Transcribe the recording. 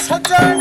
Hunter.